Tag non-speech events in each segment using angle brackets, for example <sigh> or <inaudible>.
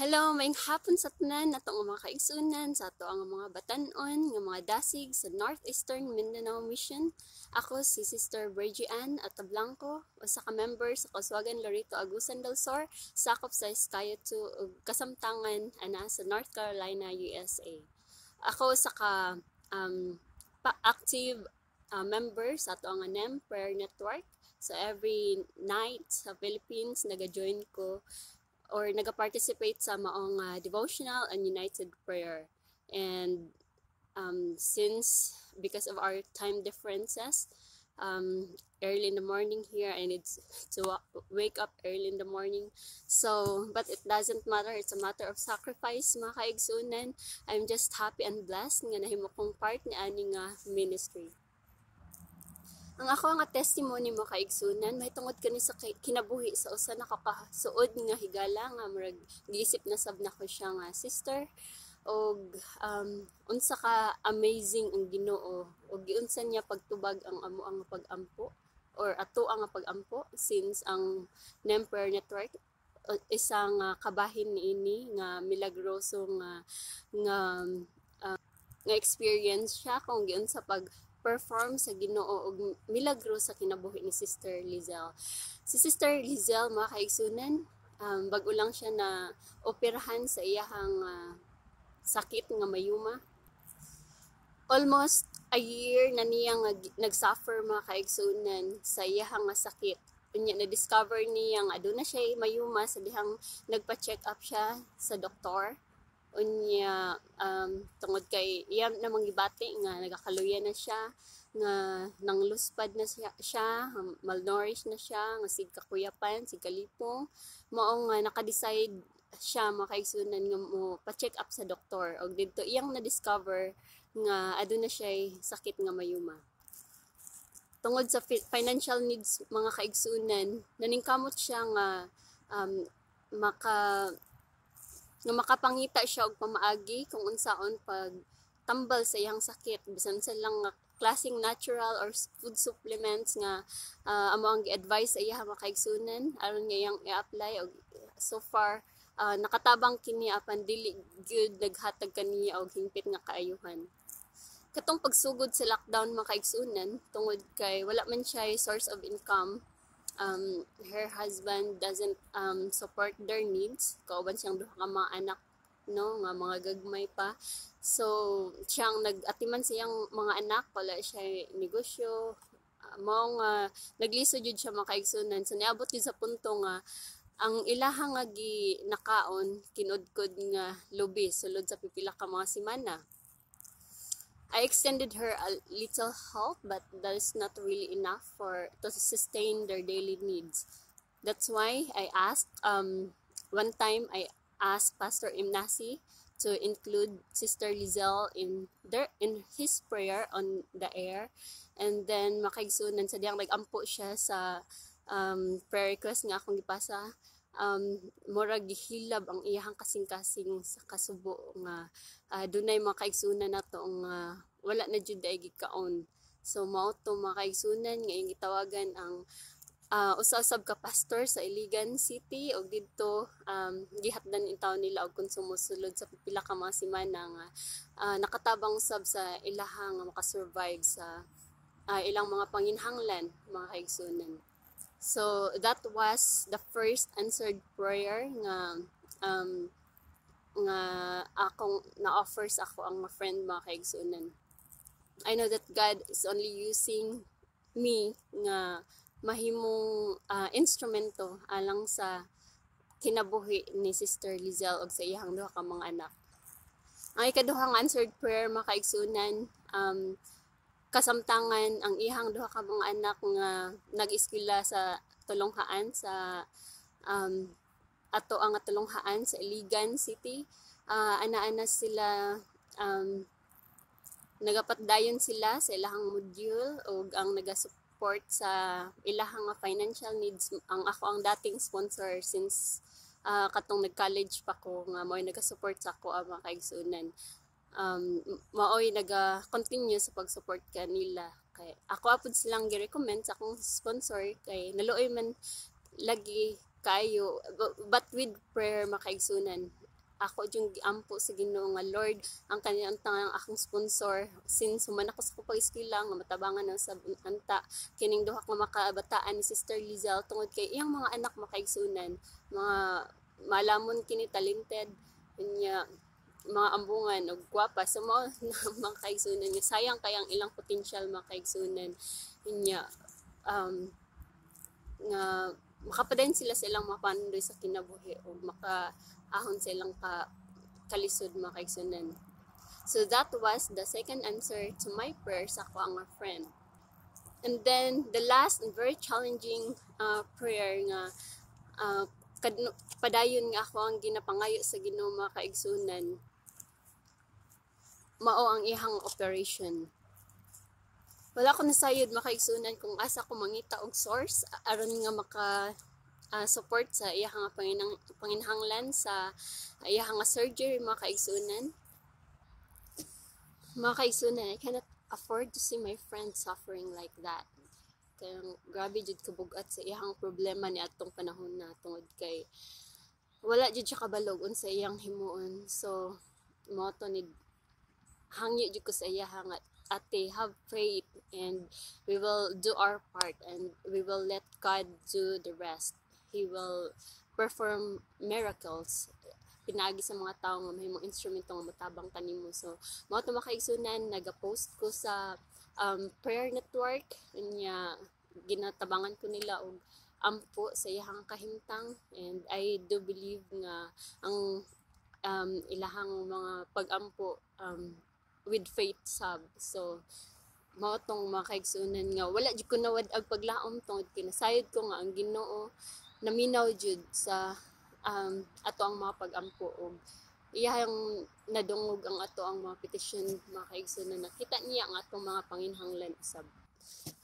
Hello, maing hapon sa tanan nato nga mga kaigsunan sa ato ang mga batanon nga mga dasig sa Northeastern Mindanao Mission. Ako si Sister Bridgie Ann at Blanco, usa ka member sa Kaswagan Lorito Agusan del Sur, sakop sa Iskaya 2 ug kasamtangan ana sa North Carolina, USA. Ako sa ka um, pa active uh, member sa ato ang NEM Prayer Network. So every night sa Philippines naga-join ko or nag-participate sa maong uh, devotional and united prayer. And um, since, because of our time differences, um, early in the morning here, I need to wake up early in the morning. So, but it doesn't matter. It's a matter of sacrifice, mga kaigsunan. I'm just happy and blessed nga nahimo kong part ni aning uh, ministry. Ang ako nga testimony mo kaigsunan, may tungod kani sa kinabuhi sa usa nakakasuod nga higala nga murag giisip na sab na ko siya nga sister. Og um, unsa ka amazing ang Ginoo og giunsa niya pagtubag ang amo ang pagampo or ato ang pagampo since ang Nemper Network isang uh, kabahin niini nga milagroso nga nga uh, nga experience siya kung giunsa pag perform sa Ginoo og milagro sa kinabuhi ni Sister Lizel. Si Sister Lizel mga kaigsunan, um, bago lang siya na operahan sa iyahang uh, sakit nga mayuma. Almost a year na niya nga nagsuffer mga kaigsunan sa iyahang sakit. Unya na-discover niya nga aduna siya mayuma sa dihang nagpa-check up siya sa doktor unya um, tungod kay iyam na gibati nga nagakaluya na siya nga nang luspad na siya, siya malnourished na siya nga sig kakuyapan sig kalipo. Mao nga naka-decide siya makaigsunan nga mo pa-check up sa doktor. Og didto iyang na-discover nga aduna siya sakit nga mayuma. Tungod sa financial needs mga kaigsunan naningkamot siya nga um, maka nga makapangita siya og pamaagi kung unsaon pag tambal sa iyang sakit. Bisan sa lang nga klaseng natural or food supplements nga uh, amo ang gi-advise sa iya makaigsunan aron nga iyang i-apply og so far uh, nakatabang kini apan dili gyud naghatag kaniya og hingpit nga kaayuhan. Katong pagsugod sa lockdown makaigsunan tungod kay wala man siya source of income um, her husband doesn't um, support their needs. Kauban siyang duha ka mga anak no nga mga gagmay pa. So siyang nag-atiman siyang mga anak wala siya negosyo. Uh, mao nga nagliso jud siya makaigsunan so niabot gyud sa punto nga ang ilaha nga gi nakaon kinudkod nga lubi sulod sa pipila ka mga semana I extended her a little help, but that is not really enough for to sustain their daily needs. That's why I asked. Um, one time I asked Pastor Imnasi to include Sister Lizelle in their in his prayer on the air, and then makaigsunan sa diyang nag-ampo siya sa um, prayer request nga akong gipasa um, mura gihilab ang iyahang kasing-kasing sa kasubo nga uh, dunay mga kaigsunan nato nga uh, wala na jud ay gikaon so mao to mga kaigsunan nga gitawagan ang uh, usa-usab ka pastor sa Iligan City og didto um, gihatdan in taon nila og konsumo sa pipila ka mga semana nga uh, nakatabang sab sa ilahang nga makasurvive sa uh, ilang mga panginhanglan mga kaigsunan So that was the first answered prayer nga um, nga akong na-offers ako ang mga friend mga kaigsunan. I know that God is only using me nga mahimong uh, instrumento alang sa kinabuhi ni Sister Lizelle og sa iyang duha ka mga anak. Ang ikaduhang answered prayer mga kaigsunan um, kasamtangan ang ihang duha ka mga anak nga nag-eskwela sa tulonghaan sa um, ato ang tulonghaan sa Iligan City uh, ana-ana sila um, nagapatdayon sila sa ilahang module ug ang naga-support sa ilahang financial needs. Ang ako ang dating sponsor since uh, katong nag-college pa ko nga mo naga-support sa ako ang mga kaigsunan. Um, maoy naga-continue sa pag-support kanila. Kay ako apod silang gi-recommend sa akong sponsor kay naluoy man lagi kayo but with prayer makaigsunan ako yung giampo sa Ginoo nga Lord ang kaniyang tangang akong sponsor. Since human ako sa kupag eskwela nga matabangan na sa anta. Kining duha ka makabataan ni Sister Lizelle tungod kay iyang mga anak makaigsunan. Mga malamon kini talented niya mga ambungan o gwapa. So mo <laughs> mga kaigsunan niya. Sayang kayang ilang potential mga kaigsunan niya. Um, nga makapadayon sila sa ilang mapandoy sa kinabuhi o makaahon sa ilang ka, kalisod mga kaigsunan. So that was the second answer to my prayer sa ako ang friend. And then the last and very challenging uh, prayer nga uh, padayon nga ako ang ginapangayo sa Ginoo mga kaigsunan mao ang ihang operation wala ko nasayod makaigsunan kung asa ko mangita og source aron nga maka uh, support sa iyang panginang panginhanglan sa iyang surgery mga kaigsunan. Mga kaigsunan I cannot afford to see my friend suffering like that. Kaya grabe jud kabugat sa iyang problema ni atong panahon na tungod kay wala jud siya kabalog unsa iyang himuon. So mo to ni hangyo jud ko sa iya hangat ate have faith and we will do our part and we will let God do the rest. He will perform miracles. Pinagi sa mga tao nga may mga instrumento nga matabang kanimo so mo to makaigsunan naga-post ko sa um, prayer network. Nya ginatabangan ko nila og ampo sa iyang kahimtang. And I do believe nga ang um, ilahang mga pag-ampo um, with faith sab. So mao tong mga kaigsunan nga wala jud ko nawad ag paglaom tong kinasayod ko nga ang Ginoo naminaw jud sa um, ato ang mga pag-ampo. Og iyang nadungog ang ato ang mga petisyon mga kaigsunan nakita niya ang atong mga panginhanglan usab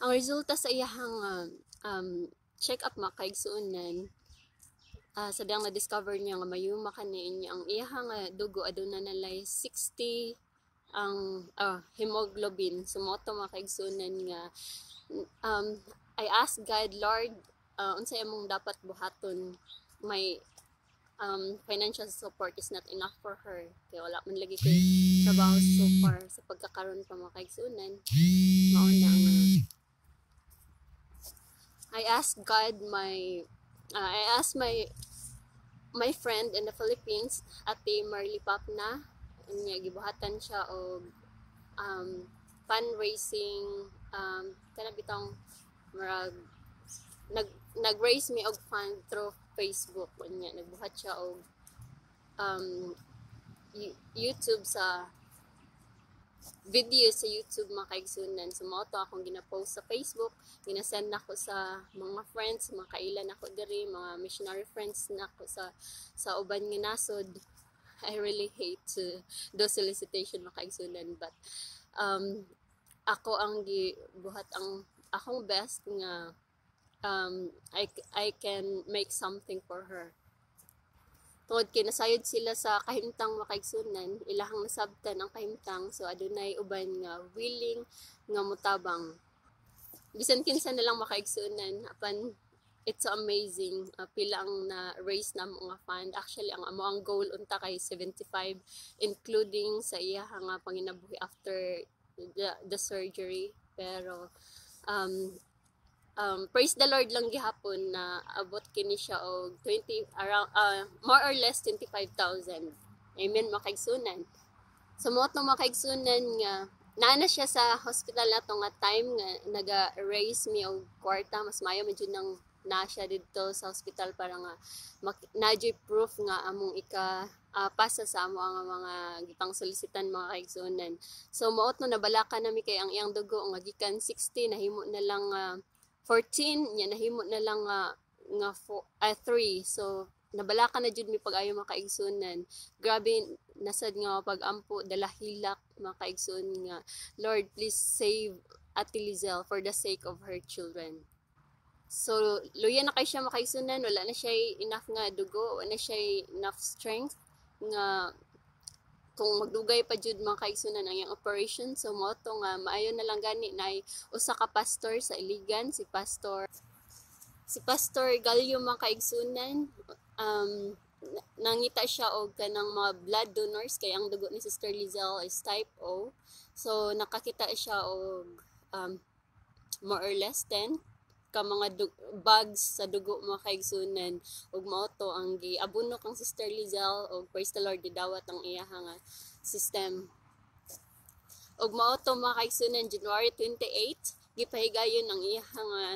ang resulta sa iyang uh, um, check up mga kaigsunan uh, sa dang na-discover niya nga mayuma kani ang iyang uh, dugo aduna nalay 60 ang uh, hemoglobin. Sumoto mga kaigsunan nga um, I ask God Lord uh, unsay among dapat buhaton may um, financial support is not enough for her. Kaya wala man lagi kay trabaho so far sa pagkakaroon pa mga kaigsunan. Mao na nga. I ask God my uh, I ask my my friend in the Philippines Ate Marley Papna niya gibuhatan siya og um, fundraising um, kana bitong nag nag-raise me og fund through Facebook unya nagbuhat siya og um, YouTube sa video sa YouTube mga kaigsunan. So, mo akong gina-post sa Facebook. Ginasend ako sa mga friends, mga kailan ako diri, mga missionary friends na ako sa sa uban nga nasod. <laughs> I really hate to do solicitation makaigsunan but um, ako ang gibuhat ang akong best nga um, I, I can make something for her. Tungod kay nasayod sila sa kahimtang makaigsunan, ilahang nasabtan ang kahimtang so adunay uban nga willing nga mutabang. Bisan kinsa na lang makaigsunan apan it's so amazing uh, pila ang na raise na mga fund actually ang amo ang goal unta kay 75 including sa iya nga panginabuhi after the, the surgery pero um, um, praise the Lord lang gihapon na abot kini siya og 20 around uh, more or less 25,000 amen makaigsunan. So mo to makaigsunan nga naana siya sa hospital na nga time nga naga-raise me og kwarta. Mas mayo medyo nang na siya dito sa hospital para nga nadyo proof nga among ika uh, pasa sa amo ang mga gipang solicitan mga kaigsunan. So maot no nabalaka nami kay ang iyang dugo nga gikan 60 nahimo na lang uh, 14 nya nahimo na lang uh, nga 4 uh, 3. So nabalaka na jud mi pag-ayo mga kaigsunan. Grabe nasad nga pag-ampo dalahilak mga kaigsuon nga Lord please save Ate Lizelle for the sake of her children. So, luya na kay siya makaisunan, wala na siya enough nga dugo, wala na siya enough strength nga kung magdugay pa jud mga kaigsunan ang yung operation so mo to nga maayo na lang gani na usa ka pastor sa Iligan si pastor si pastor Galyo mga kaigsunan um nangita siya og kanang mga blood donors kay ang dugo ni Sister Lizelle is type O. So nakakita siya og um, more or less 10 ka mga dug- bags sa dugo mga kaigsunan ug mao to ang giabuno kang Sister Lizelle og praise the Lord gidawat ang iya nga system. Og mao to mga kaigsunan January 28 gipahigayon ang iya nga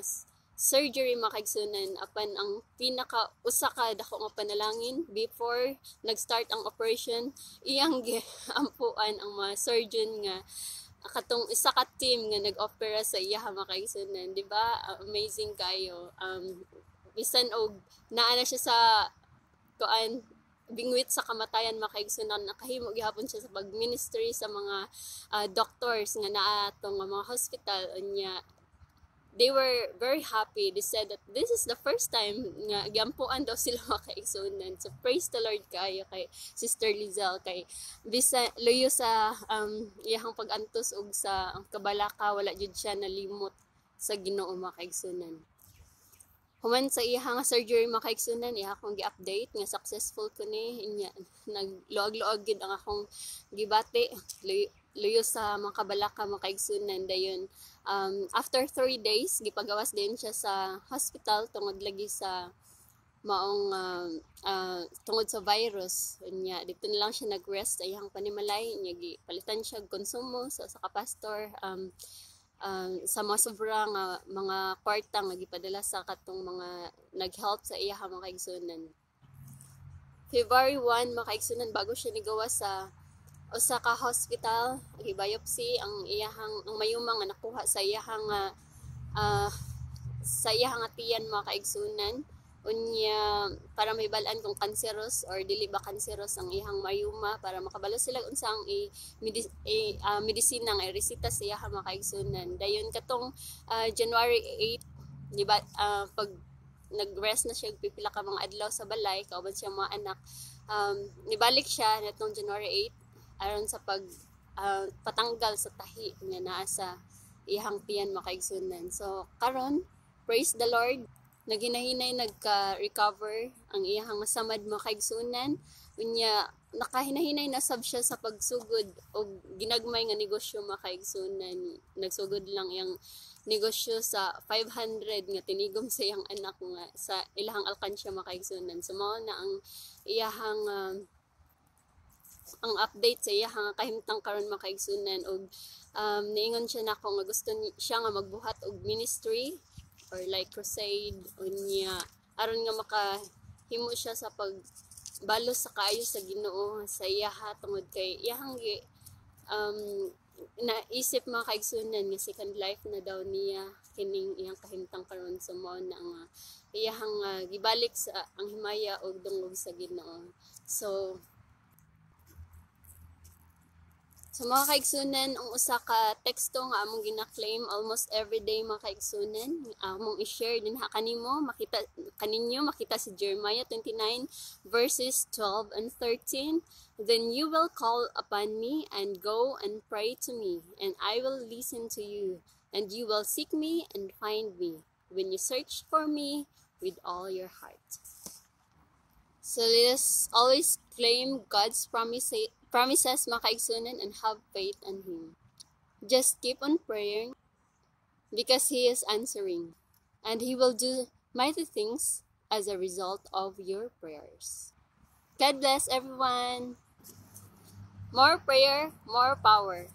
surgery makagsunan apan ang pinaka usa ka dako nga panalangin before nag-start ang operation iyang <laughs> ampuan ang mga surgeon nga katong isa ka team nga nag-opera sa iya makagsunan di ba? Amazing kayo. Um bisan og naa na siya sa kuan bingwit sa kamatayan makaigsunan. Nakahimo gihapon siya sa pag-ministry sa mga uh, doctors nga naa atong mga hospital. Unya they were very happy. They said that this is the first time nga gyampuan daw sila <laughs> makaigsunan. So praise the Lord kayo kay Sister Lizelle kay bisa luyo sa um, iyang pag-antos og sa kabalaka wala jud siya nalimot sa Ginoo makaigsunan. Human sa iya nga surgery makaigsunan iya akong gi-update nga successful ko ni inya nagluag-luag gid ang akong gibati luyo, luyo sa mga kabalaka makaigsunan dayon um, after 3 days gipagawas din siya sa hospital tungod lagi sa maong uh, uh, tungod sa virus. Nya dito na lang siya nag-rest. Sa iyang panimalay nya palitan siya konsumo sa sa kapastor. Um, um, sa mga sobrang uh, mga kwarta nga gipadala sa katong mga nag-help sa iya mga kaigsunan February 1 makaigsunan bago siya nigawa sa usa ka hospital gibiopsy ang iyahang ang mayumang nga nakuha sa iyahang uh, sa iyahang tiyan mga kaigsunan. Unya para may balaan kung kanseros or dili ba kanseros ang ihang mayuma para makabalo sila unsang i, medi, i uh, medisina nga resita sa iyahang mga kaigsunan. Dayon katong uh, January 8 di uh, pag nag-rest na siya pipila ka mga adlaw sa balay kauban siya mga anak. Um, nibalik siya natong January 8 aron sa pag uh, patanggal sa tahi nga naa sa ihang tiyan makaigsunan. So karon praise the Lord naginahinay nagka-recover ang iyang masamad makaigsunan unya nakahinahinay na sab siya sa pagsugod og ginagmay nga negosyo makaigsunan nagsugod lang yang negosyo sa 500 nga tinigom sa iyang anak nga sa ilahang alkansya makaigsunan so mao na ang iyahang uh, ang update sa iya nga kahimtang karon makaigsunan. Og um, niingon siya nako nga gusto ni, siya nga magbuhat og ministry or like crusade unya aron nga makahimo siya sa pag balos sa kaayo sa Ginoo sa iya ha tungod kay iyang um, naisip mga kaigsunan nga second life na daw niya. Kining iyang kahimtang karon sa mo na nga iyang uh, gibalik sa ang himaya og dungog sa Ginoo. So So mga kaigsunan, ang usa ka teksto nga among gina-claim almost every day mga kaigsunan, among i-share din ha kanimo, makita kaninyo makita si Jeremiah 29 verses 12 and 13. Then you will call upon me and go and pray to me, and I will listen to you, and you will seek me and find me when you search for me with all your heart. So let us always claim God's promise promises makaigsunan and have faith in Him. Just keep on praying because He is answering and He will do mighty things as a result of your prayers. God bless everyone. More prayer, more power.